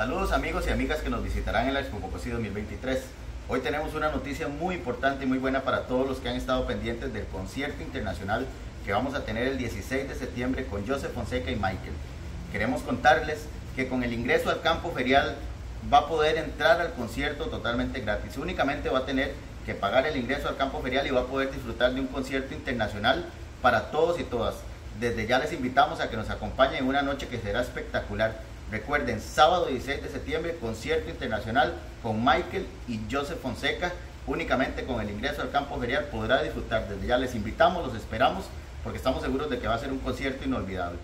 amigos y amigas que nos visitarán en la Expo Pocosí 2023. Hoy tenemos una noticia muy importante y muy buena para todos los que han estado pendientes del concierto internacional que vamos a tener el 16 de septiembre con Joseph Fonseca y Michael. Queremos contarles que con el ingreso al campo ferial va a poder entrar al concierto totalmente gratis. Únicamente va a tener que pagar el ingreso al campo ferial y va a poder disfrutar de un concierto internacional para todos y todas. Desde ya les invitamos a que nos acompañen en una noche que será espectacular. Recuerden, sábado 16 de septiembre, concierto internacional con Michael y Joseph Fonseca. Únicamente con el ingreso al campo ferial podrá disfrutar. Desde ya les invitamos, los esperamos, porque estamos seguros de que va a ser un concierto inolvidable.